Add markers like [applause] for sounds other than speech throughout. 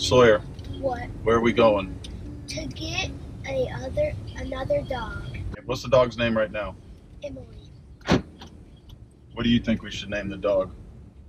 Sawyer, What? where are we going? To get a other another dog. What's the dog's name right now? Emily. What do you think we should name the dog?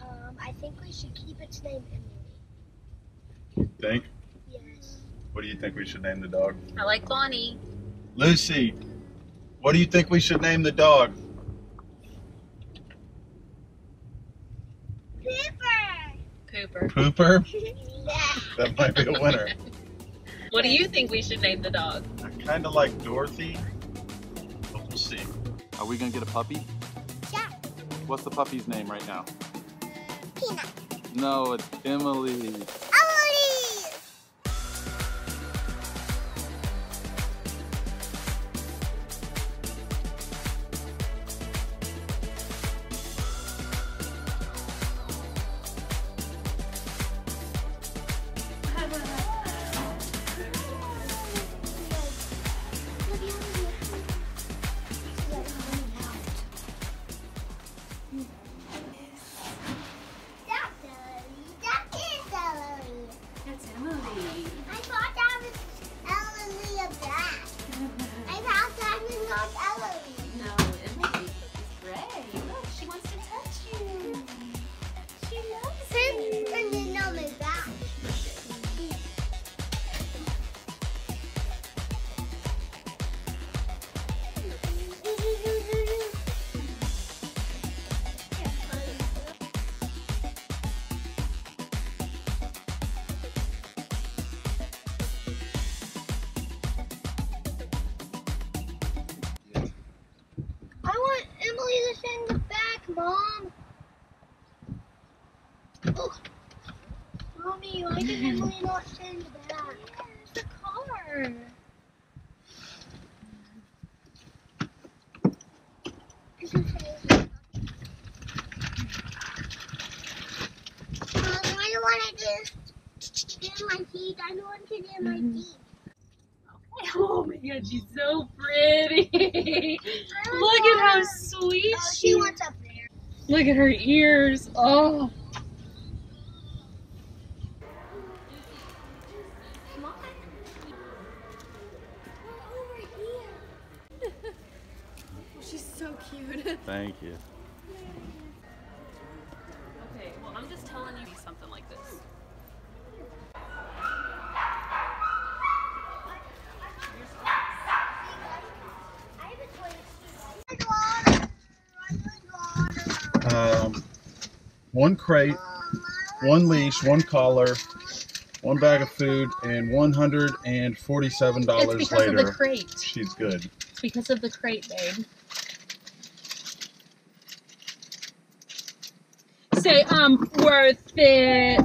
Um, I think we should keep its name Emily. Think? Yes. What do you think we should name the dog? I like Bonnie. Lucy, what do you think we should name the dog? Pepper. Cooper. Pooper? [laughs] yeah. [laughs] That might be a winner. What do you think we should name the dog? I kind of like Dorothy, but we'll see. Are we gonna get a puppy? Yeah. What's the puppy's name right now? Peanut. No, it's Emily. Emily to send the back, Mom. Oh. Mommy, why did Emily not send back? the car. It's okay. Mom, I don't want to do get in my mm-hmm. teeth. I don't want to in my teeth. Oh my god, she's so pretty. Look at how sweet Oh, she she wants up there. Look at her ears. Oh. Come on. We're over here. She's so cute. [laughs] Thank you. Okay, well, I'm just telling you something like this. Um, one crate, one leash, one collar, one bag of food, and one hundred and forty-seven It's dollars because of the crate. She's good. It's because of the crate, babe. Say, um, worth it.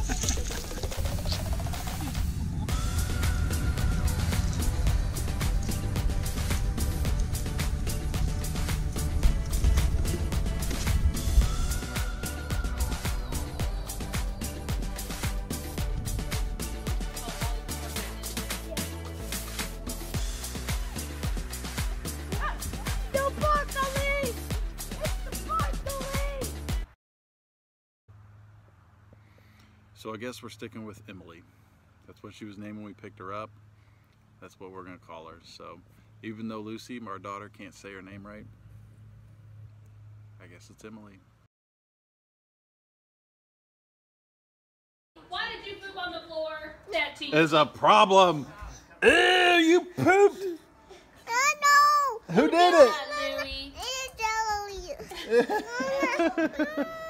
So I guess we're sticking with Emily. That's what she was named when we picked her up. That's what we're gonna call her. So even though Lucy, our daughter, can't say her name right, I guess it's Emily. Why did you poop on the floor? That teeth. Is a problem. Ew, you pooped. Oh Who did Yeah, Louie. It's Jelly. [laughs] [laughs]